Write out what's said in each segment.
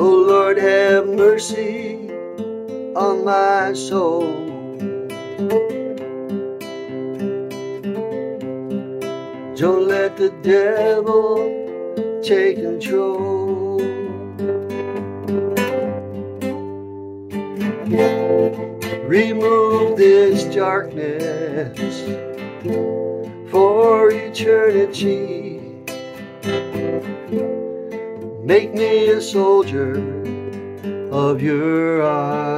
Oh Lord, have mercy on my soul. Don't let the devil take control. Remove this darkness for eternity. Make me a soldier of your army.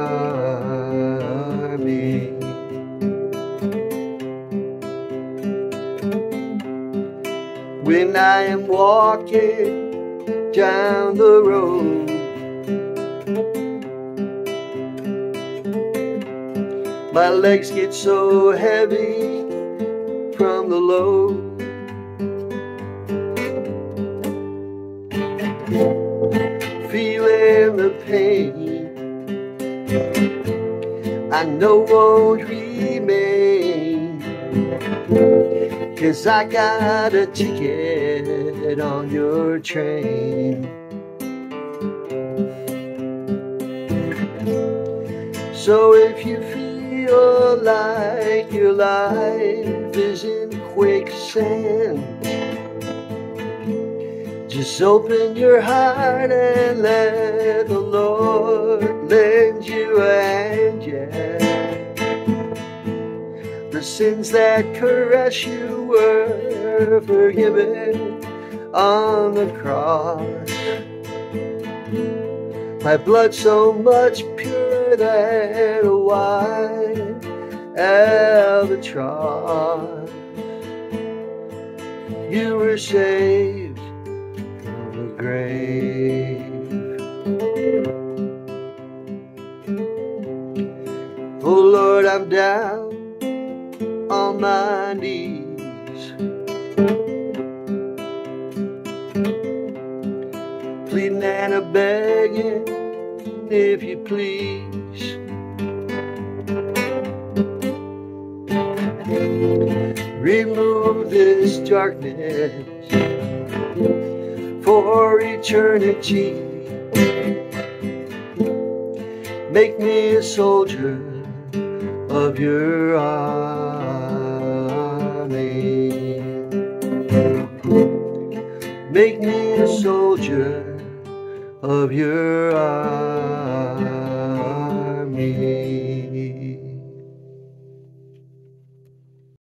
When I am walking down the road, my legs get so heavy from the load. Feeling the pain. I know won't remain. Cause I got a ticket on your train. So if you feel like your life is in quicksand just open your heart and let the Lord lend you a hand. The sins that caress you were forgiven on the cross. My blood so much purer than a white albatross. You were saved grave. Oh Lord, I'm down on my knees. Pleading and a begging, if you please. Remove this darkness for eternity. Make me a soldier of your army. Make me a soldier of your army.